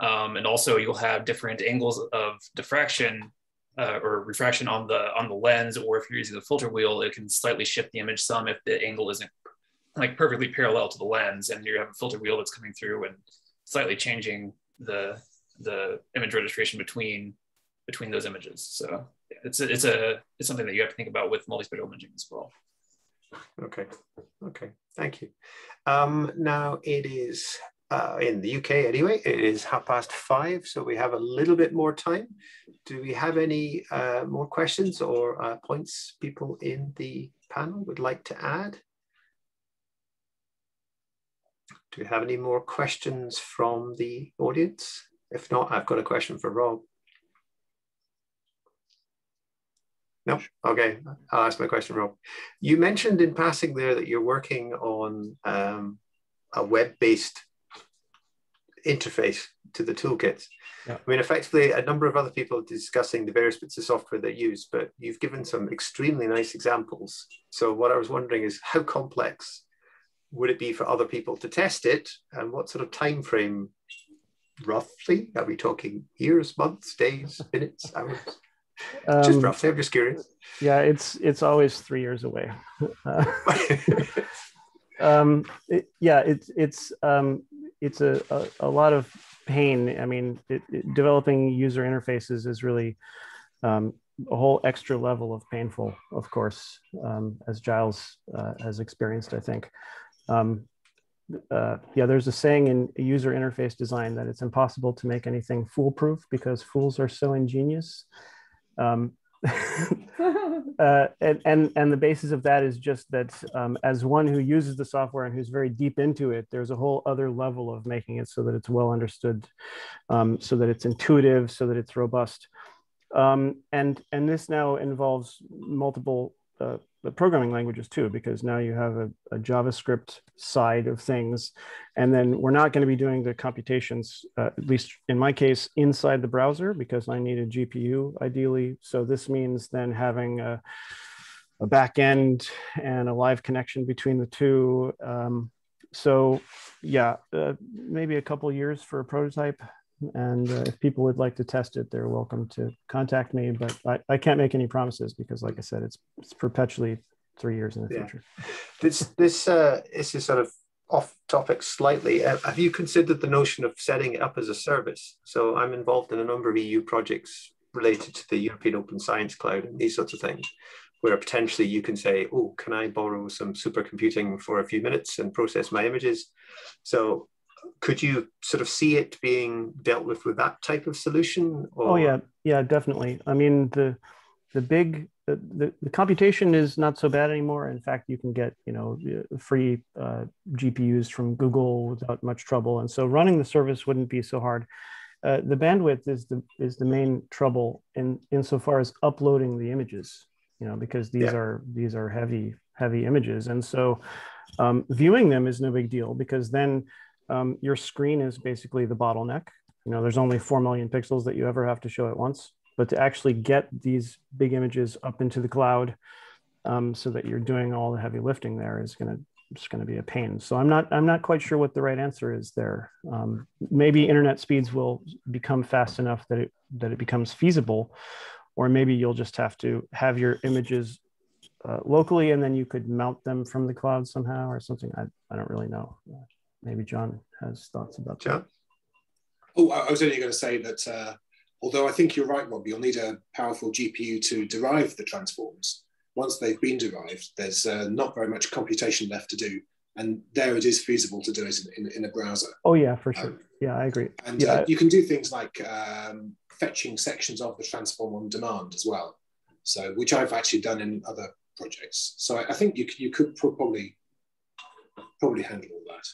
Um, and also you'll have different angles of diffraction uh, or refraction on the on the lens, or if you're using the filter wheel, it can slightly shift the image some if the angle isn't like perfectly parallel to the lens and you have a filter wheel that's coming through and slightly changing the the image registration between between those images. So it's a, it's a it's something that you have to think about with multispectral imaging as well. Okay, okay, thank you. Um, now it is uh, in the UK anyway. It is half past five, so we have a little bit more time. Do we have any uh, more questions or uh, points people in the panel would like to add? Do we have any more questions from the audience? If not, I've got a question for Rob. No, okay, I'll ask my question, Rob. You mentioned in passing there that you're working on um, a web-based interface to the toolkits. Yeah. I mean, effectively, a number of other people are discussing the various bits of software they use, but you've given some extremely nice examples. So what I was wondering is how complex would it be for other people to test it, and what sort of time frame roughly? Are we talking years, months, days, minutes, hours? Um, just roughly. I'm just curious. Yeah, it's it's always three years away. Uh, um, it, yeah, it's it's um, it's a, a, a lot of pain. I mean, it, it, developing user interfaces is really um, a whole extra level of painful, of course, um, as Giles uh, has experienced, I think. Um, uh, yeah, there's a saying in user interface design that it's impossible to make anything foolproof because fools are so ingenious. Um, uh, and, and, and the basis of that is just that um, as one who uses the software and who's very deep into it, there's a whole other level of making it so that it's well understood, um, so that it's intuitive, so that it's robust. Um, and, and this now involves multiple uh, programming languages too, because now you have a, a, JavaScript side of things. And then we're not going to be doing the computations, uh, at least in my case, inside the browser because I need a GPU ideally. So this means then having a, a back end and a live connection between the two. Um, so yeah, uh, maybe a couple years for a prototype. And uh, if people would like to test it, they're welcome to contact me. But I, I can't make any promises because, like I said, it's, it's perpetually three years in the yeah. future. This this uh, this is sort of off topic slightly. Uh, have you considered the notion of setting it up as a service? So I'm involved in a number of EU projects related to the European Open Science Cloud and these sorts of things, where potentially you can say, "Oh, can I borrow some supercomputing for a few minutes and process my images?" So could you sort of see it being dealt with with that type of solution? Or? Oh yeah, yeah, definitely. I mean the the big the, the, the, computation is not so bad anymore. In fact, you can get you know free uh, GPUs from Google without much trouble, and so running the service wouldn't be so hard. Uh, the bandwidth is the is the main trouble in insofar as uploading the images, you know, because these yeah. are these are heavy heavy images, and so um, viewing them is no big deal because then um, your screen is basically the bottleneck. You know, there's only 4 million pixels that you ever have to show at once, but to actually get these big images up into the cloud um, so that you're doing all the heavy lifting there is going to it's going to be a pain. So I'm not I'm not quite sure what the right answer is there. Um, maybe internet speeds will become fast enough that it that it becomes feasible, or maybe you'll just have to have your images uh, locally and then you could mount them from the cloud somehow or something. I, I don't really know maybe John has thoughts about John? that. Oh, I was only going to say that uh, although I think you're right, Rob, you'll need a powerful GPU to derive the transforms. Once they've been derived, there's uh, not very much computation left to do. And there it is feasible to do it in, in, in a browser. Oh, yeah, for sure. Um, yeah, I agree. And yeah. uh, you can do things like um, fetching sections of the transform on demand as well. So, which I've actually done in other projects. So I, I think you, you could probably probably handle all that.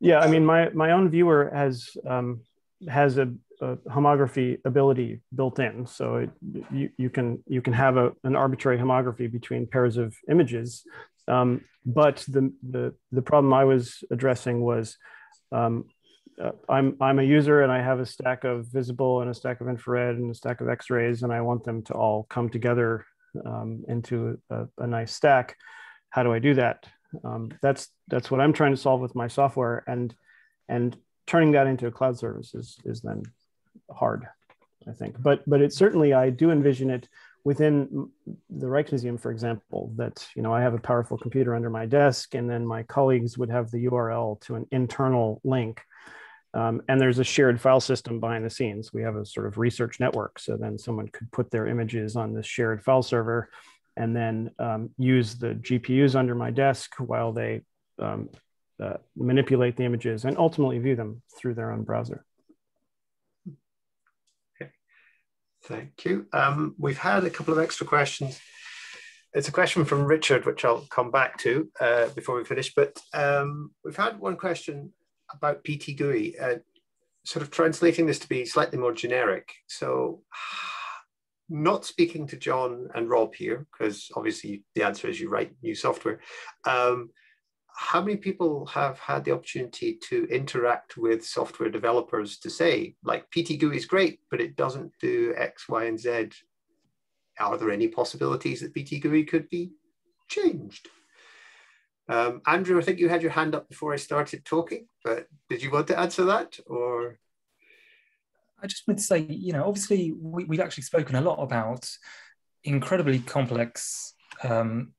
Yeah, I mean, my my own viewer has um, has a, a, homography ability built in, so it, you you can you can have a, an arbitrary homography between pairs of images. Um, but the, the the problem I was addressing was um, uh, I'm I'm a user and I have a stack of visible and a stack of infrared and a stack of X-rays, and I want them to all come together um, into a, a nice stack. How do I do that? Um, that's that's what I'm trying to solve with my software, and and turning that into a cloud service is is then hard, I think. But but it certainly I do envision it within the Rijksmuseum, for example, that you know I have a powerful computer under my desk, and then my colleagues would have the URL to an internal link. Um, and there's a shared file system behind the scenes. We have a sort of research network. So then someone could put their images on this shared file server and then um, use the GPUs under my desk while they um, uh, manipulate the images and ultimately view them through their own browser. Okay. Thank you. Um, we've had a couple of extra questions. It's a question from Richard, which I'll come back to uh, before we finish, but um, we've had one question about PTGUI, uh, sort of translating this to be slightly more generic. So not speaking to John and Rob here, because obviously the answer is you write new software. Um, how many people have had the opportunity to interact with software developers to say, like, PTGUI is great, but it doesn't do X, Y, and Z? Are there any possibilities that PTGUI could be changed? Um, Andrew, I think you had your hand up before I started talking, but did you want to answer that or? I just wanted to say, you know, obviously we, have actually spoken a lot about incredibly complex um,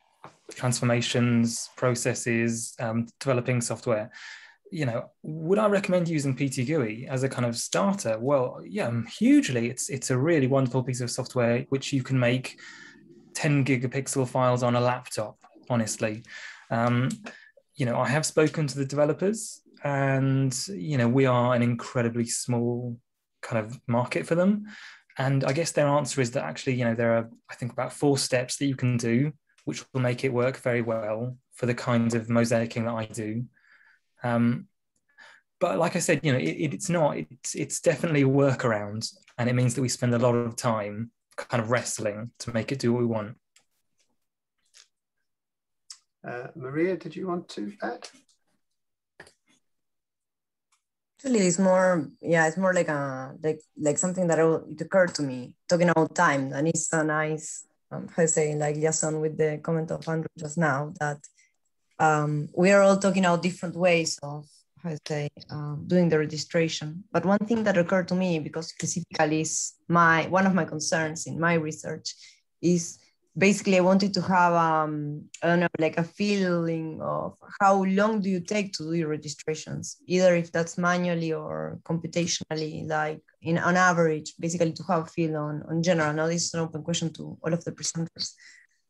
transformations, processes, um, developing software. you know, would I recommend using PTGUI as a kind of starter? Well, yeah, hugely. It's it's a really wonderful piece of software which you can make 10 gigapixel files on a laptop. Honestly, um, you know, I have spoken to the developers, and you know, we are an incredibly small kind of market for them. And I guess their answer is that actually, you know, there are I think about four steps that you can do, which will make it work very well for the kind of mosaicing that I do. Um, but like I said, you know, it, it's not. It's it's definitely a workaround, and it means that we spend a lot of time kind of wrestling to make it do what we want. Uh, Maria, did you want to add? Actually, it's more, yeah, it's more like a like like something that it occurred to me talking about time, and it's a nice, um, how to say, like Jason with the comment of Andrew just now that um, we are all talking about different ways of how to say um, doing the registration. But one thing that occurred to me, because specifically is my one of my concerns in my research, is basically I wanted to have um, I don't know like a feeling of how long do you take to do your registrations, either if that's manually or computationally, like in on average, basically to have a feel on on general. Now this is an open question to all of the presenters.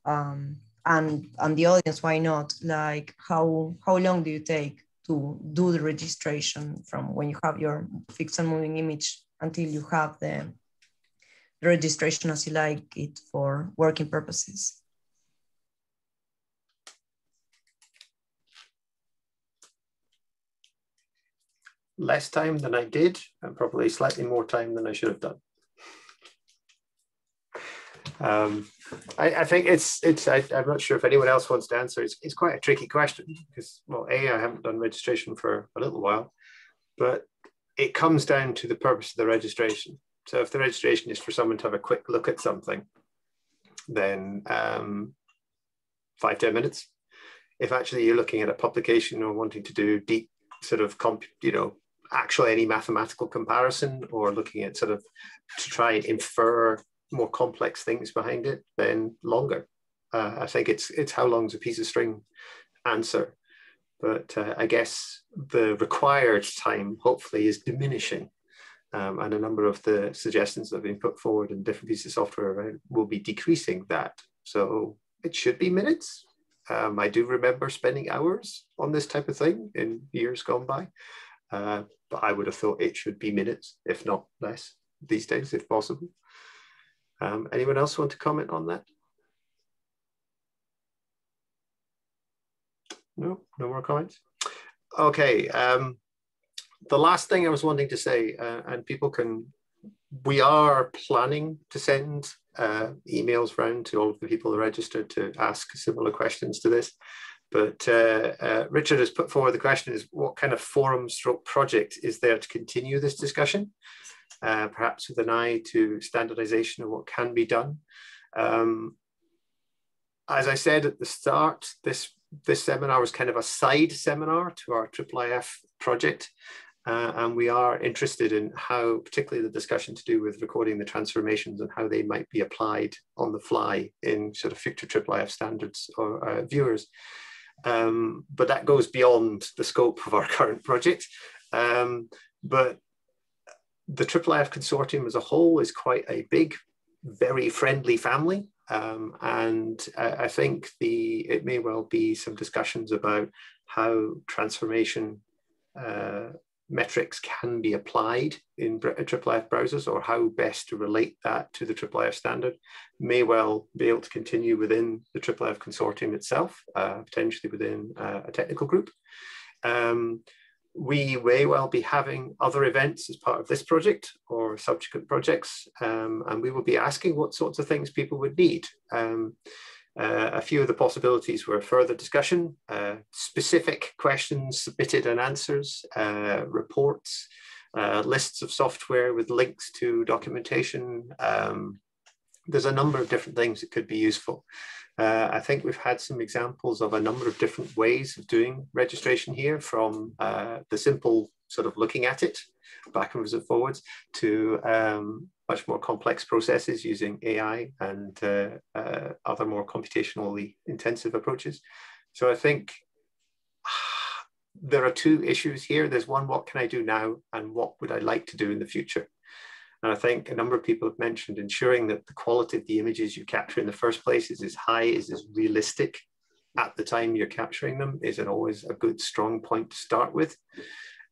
Um, and and the audience why not like how how long do you take to do the registration from when you have your fixed and moving image until you have the, registration as you like it for working purposes less time than I did, and probably slightly more time than I should have done. Um, I, I, think it's it's. I, am not sure if anyone else wants to answer. It's, it's quite a tricky question because, well, a I haven't done registration for a little while, but it comes down to the purpose of the registration. So if the registration is for someone to have a quick look at something, then um, five ten minutes. If actually you're looking at a publication or wanting to do deep sort of comp, you know, actually any mathematical comparison or looking at sort of to try and infer more complex things behind it, then longer. Uh, I think it's it's how long's a piece of string answer, but uh, I guess the required time hopefully is diminishing, um, and a number of the suggestions that have been put forward in different pieces of software will be decreasing that. So it should be minutes. Um, I do remember spending hours on this type of thing in years gone by, uh, but I would have thought it should be minutes, if not less, these days, if possible. Um, anyone else want to comment on that? No, no more comments. Okay. Um, the last thing I was wanting to say, uh, and people can, we are planning to send uh, emails round to all of the people registered to ask similar questions to this. But uh, uh, Richard has put forward the question is what kind of forum stroke project is there to continue this discussion? uh, perhaps with an eye to standardization of what can be done. Um, as I said at the start, this, this seminar was kind of a side seminar to our IIIF project. Uh, and we are interested in how, particularly the discussion to do with recording the transformations and how they might be applied on the fly in sort of future IIIF standards or uh, viewers. Um, but that goes beyond the scope of our current project. Um, but the IIIF consortium as a whole is quite a big, very friendly family. Um, and uh, I think the it may well be some discussions about how transformation uh, metrics can be applied in IIIF browsers or how best to relate that to the IIIF standard may well be able to continue within the IIIF consortium itself, uh, potentially within uh, a technical group. Um, we may well be having other events as part of this project or subsequent projects, um, and we will be asking what sorts of things people would need. Um, uh, a few of the possibilities were further discussion, uh, specific questions submitted and answers, uh, reports, uh, lists of software with links to documentation. Um, there's a number of different things that could be useful. Uh, I think we've had some examples of a number of different ways of doing registration here from uh, the simple sort of looking at it backwards and forwards to um, much more complex processes using AI and uh, uh, other more computationally intensive approaches. So I think there are two issues here. There's one, what can I do now? And what would I like to do in the future? And I think a number of people have mentioned ensuring that the quality of the images you capture in the first place is as high, is as realistic at the time you're capturing them is always a good strong point to start with.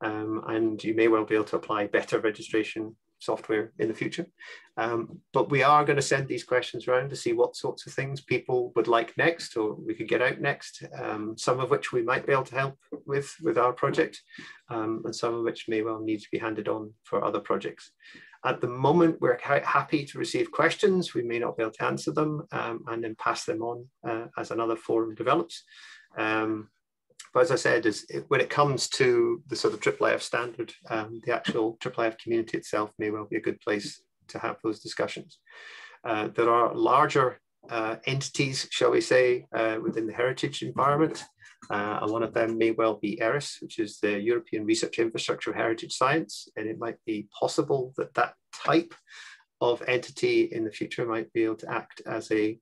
Um, and you may well be able to apply better registration software in the future. Um, but we are going to send these questions around to see what sorts of things people would like next or we could get out next, um, some of which we might be able to help with with our project um, and some of which may well need to be handed on for other projects. At the moment, we're happy to receive questions. We may not be able to answer them um, and then pass them on uh, as another forum develops. Um, but as I said, is it, when it comes to the sort of IIIF standard, um, the actual IIIF community itself may well be a good place to have those discussions. Uh, there are larger uh, entities, shall we say, uh, within the heritage environment. Uh, and one of them may well be E-RIHS, which is the European Research Infrastructure Heritage Science. And it might be possible that that type of entity in the future might be able to act as a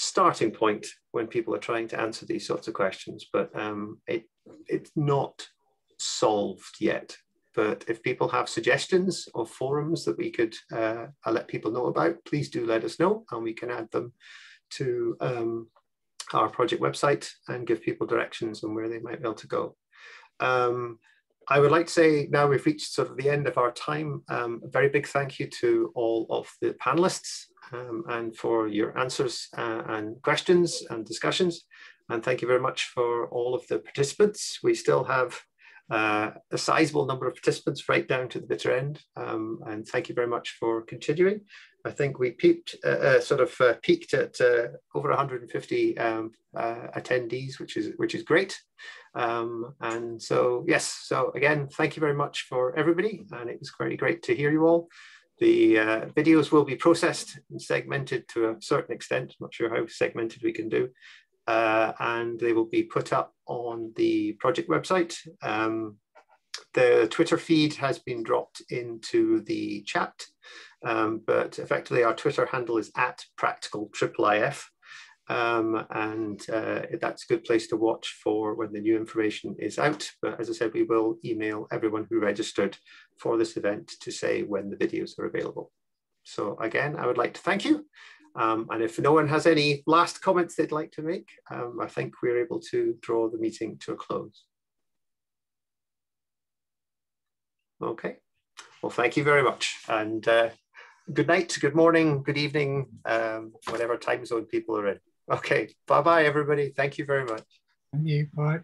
starting point when people are trying to answer these sorts of questions, but um, it, it's not solved yet. But if people have suggestions or forums that we could uh, let people know about, please do let us know and we can add them to um, our project website and give people directions on where they might be able to go. Um, I would like to say now we've reached sort of the end of our time. Um, a very big thank you to all of the panelists um, and for your answers uh, and questions and discussions. And thank you very much for all of the participants. We still have uh, a sizable number of participants right down to the bitter end. Um, and thank you very much for continuing. I think we peaked, uh, uh, sort of uh, peaked at uh, over 150 um, uh, attendees, which is which is great. Um, and so yes, so again, thank you very much for everybody, and it was very great to hear you all. The uh, videos will be processed and segmented to a certain extent. I'm not sure how segmented we can do. Uh, and they will be put up on the project website. Um, the Twitter feed has been dropped into the chat, um, but effectively our Twitter handle is at practical IIIF. Um, and uh, that's a good place to watch for when the new information is out. But as I said, we will email everyone who registered for this event to say when the videos are available. So again, I would like to thank you. Um, and if no one has any last comments they'd like to make, um, I think we're able to draw the meeting to a close. Okay, well, thank you very much. And uh, good night, good morning, good evening, um, whatever time zone people are in. Okay, bye-bye, everybody. Thank you very much. Thank you, bye.